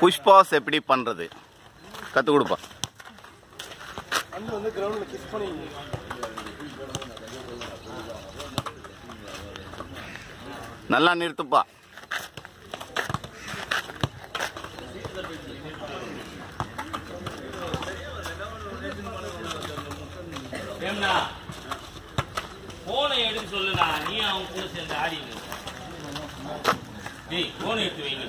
புஷ்பாஸ் எப்படி பண்றது? கத்து கொடுப்பா. வந்து நல்லா நிறுத்துப்பா. போனை சொல்லுடா நீ அவன் கூட சேர்ந்து ஆடி டேய் போனை எடுத்து வைங்க